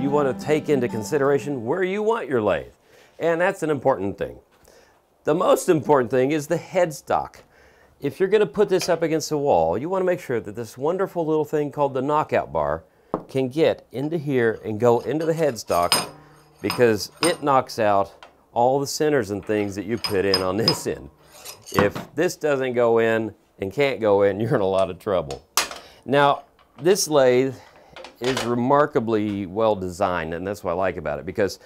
you want to take into consideration where you want your lathe. And that's an important thing. The most important thing is the headstock. If you're going to put this up against the wall, you want to make sure that this wonderful little thing called the knockout bar can get into here and go into the headstock because it knocks out all the centers and things that you put in on this end. If this doesn't go in and can't go in, you're in a lot of trouble. Now, this lathe is remarkably well designed, and that's what I like about it because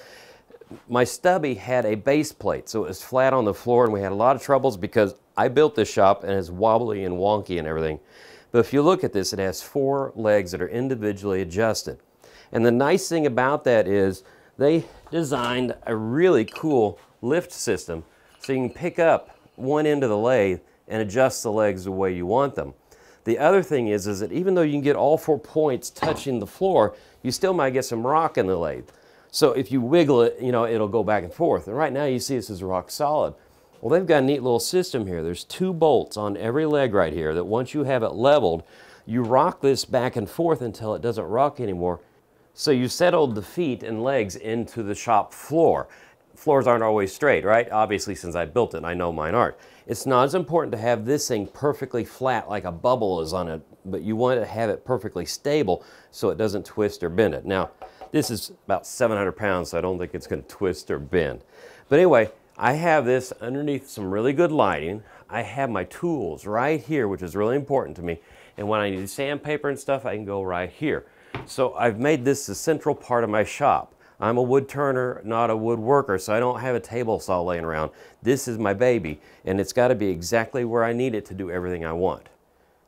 my stubby had a base plate, so it was flat on the floor, and we had a lot of troubles because I built this shop and it's wobbly and wonky and everything. But if you look at this, it has four legs that are individually adjusted. And the nice thing about that is they designed a really cool lift system so you can pick up one end of the lathe and adjust the legs the way you want them. The other thing is, is that even though you can get all four points touching the floor, you still might get some rock in the lathe. So if you wiggle it, you know, it'll go back and forth. And right now you see this is rock solid. Well, they've got a neat little system here. There's two bolts on every leg right here that once you have it leveled, you rock this back and forth until it doesn't rock anymore. So you settled the feet and legs into the shop floor. Floors aren't always straight, right? Obviously, since I built it, I know mine aren't. It's not as important to have this thing perfectly flat like a bubble is on it, but you want to have it perfectly stable so it doesn't twist or bend it. Now, this is about 700 pounds, so I don't think it's going to twist or bend. But anyway, I have this underneath some really good lighting. I have my tools right here, which is really important to me. And when I need sandpaper and stuff, I can go right here. So I've made this the central part of my shop. I'm a wood turner, not a woodworker, so I don't have a table saw laying around. This is my baby, and it's got to be exactly where I need it to do everything I want.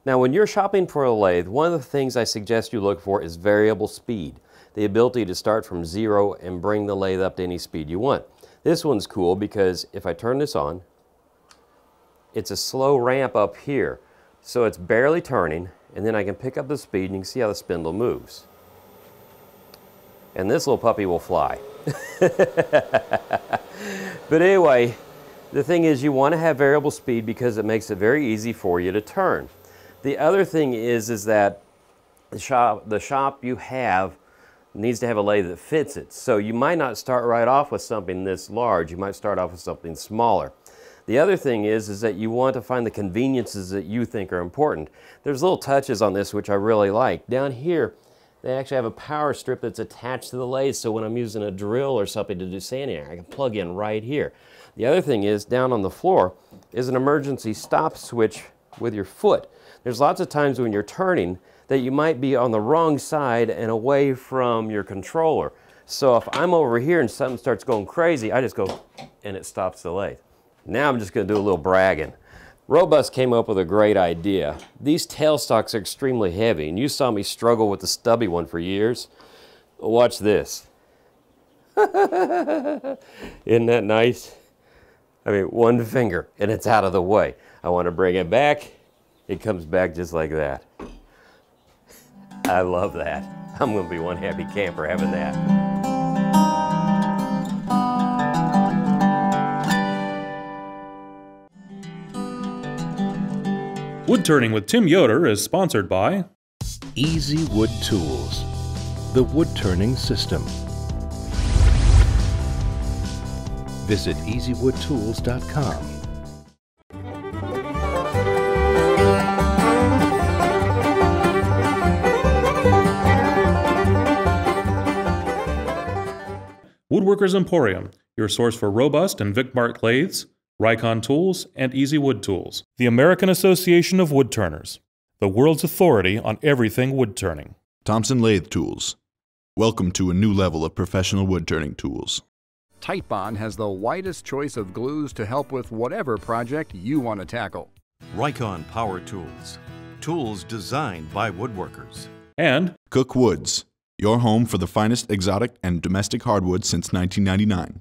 Now, when you're shopping for a lathe, one of the things I suggest you look for is variable speed, the ability to start from zero and bring the lathe up to any speed you want. This one's cool because if I turn this on, it's a slow ramp up here. So it's barely turning, and then I can pick up the speed and you can see how the spindle moves and this little puppy will fly. but anyway, the thing is you want to have variable speed because it makes it very easy for you to turn. The other thing is, is that the shop, the shop you have needs to have a lathe that fits it. So you might not start right off with something this large. You might start off with something smaller. The other thing is, is that you want to find the conveniences that you think are important. There's little touches on this which I really like. Down here, they actually have a power strip that's attached to the lathe, so when I'm using a drill or something to do sanding, I can plug in right here. The other thing is, down on the floor, is an emergency stop switch with your foot. There's lots of times when you're turning that you might be on the wrong side and away from your controller. So if I'm over here and something starts going crazy, I just go and it stops the lathe. Now I'm just gonna do a little bragging. Robust came up with a great idea. These tailstocks are extremely heavy, and you saw me struggle with the stubby one for years. Watch this. Isn't that nice? I mean, one finger, and it's out of the way. I want to bring it back. It comes back just like that. I love that. I'm going to be one happy camper having that. Wood Turning with Tim Yoder is sponsored by Easy Wood Tools, the wood turning system. Visit easywoodtools.com. Woodworkers Emporium, your source for robust and Vicmarc lathes Rikon Tools, and Easy Wood Tools. The American Association of Wood Turners, the world's authority on everything wood turning. Thompson Lathe Tools. Welcome to a new level of professional wood turning tools. Titebond has the widest choice of glues to help with whatever project you want to tackle. Rikon Power Tools. Tools designed by woodworkers. And Cook Woods. Your home for the finest exotic and domestic hardwood since 1999.